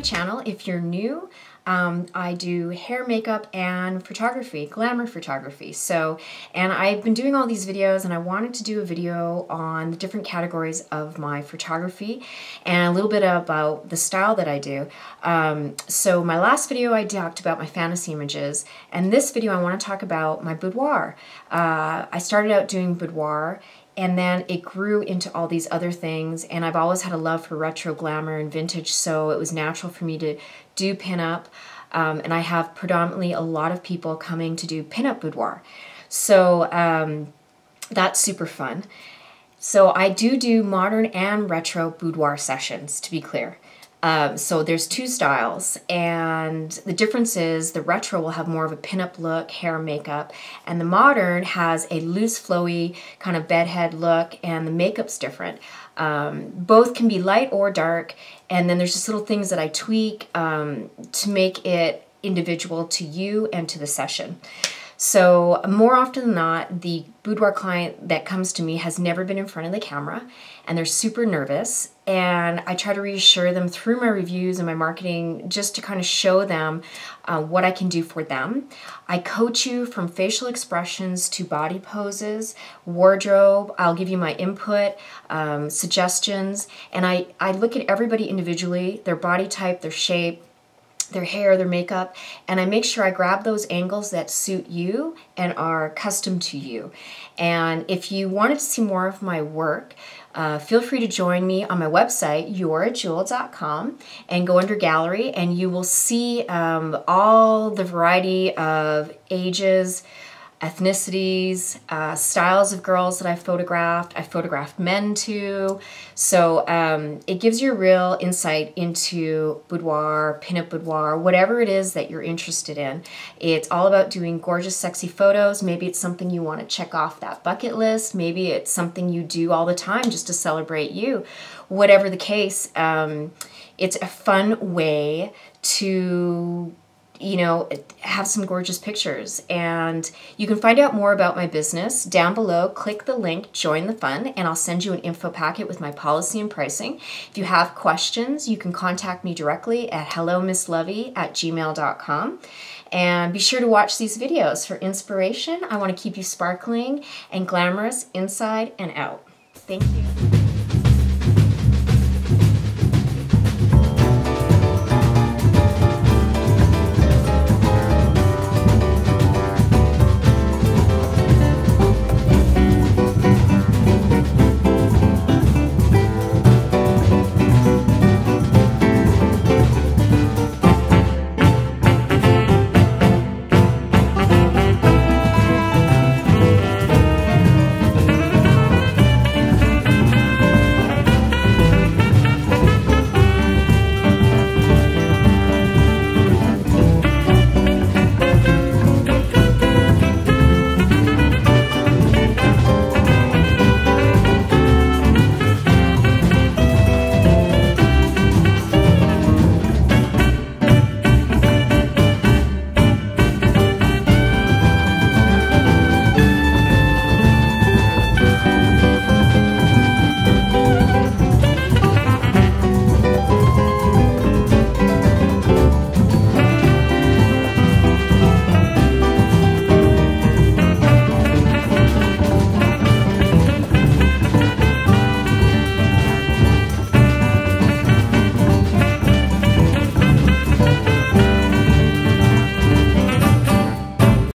channel. If you're new, um, I do hair, makeup, and photography, glamour photography. So, and I've been doing all these videos and I wanted to do a video on the different categories of my photography and a little bit about the style that I do. Um, so my last video I talked about my fantasy images and this video I want to talk about my boudoir. Uh, I started out doing boudoir and then it grew into all these other things and i've always had a love for retro glamour and vintage so it was natural for me to do pinup um, and i have predominantly a lot of people coming to do pinup boudoir. So um, that's super fun. So i do do modern and retro boudoir sessions to be clear um, so there's two styles, and the difference is the retro will have more of a pinup look, hair, makeup, and the modern has a loose, flowy kind of bedhead look, and the makeup's different. Um, both can be light or dark, and then there's just little things that I tweak um, to make it individual to you and to the session. So, more often than not, the boudoir client that comes to me has never been in front of the camera and they're super nervous. And I try to reassure them through my reviews and my marketing just to kind of show them uh, what I can do for them. I coach you from facial expressions to body poses, wardrobe. I'll give you my input, um, suggestions, and I, I look at everybody individually their body type, their shape their hair, their makeup, and I make sure I grab those angles that suit you and are custom to you. And if you wanted to see more of my work, uh, feel free to join me on my website, youreajewel.com, and go under gallery, and you will see um, all the variety of ages, ethnicities, uh, styles of girls that I've photographed. I've photographed men too. So um, it gives you a real insight into boudoir, pinup boudoir, whatever it is that you're interested in. It's all about doing gorgeous, sexy photos. Maybe it's something you want to check off that bucket list. Maybe it's something you do all the time just to celebrate you. Whatever the case, um, it's a fun way to you know, have some gorgeous pictures. And you can find out more about my business down below. Click the link, join the fun, and I'll send you an info packet with my policy and pricing. If you have questions, you can contact me directly at hellomisslovey at gmail.com. And be sure to watch these videos for inspiration. I want to keep you sparkling and glamorous inside and out. Thank you.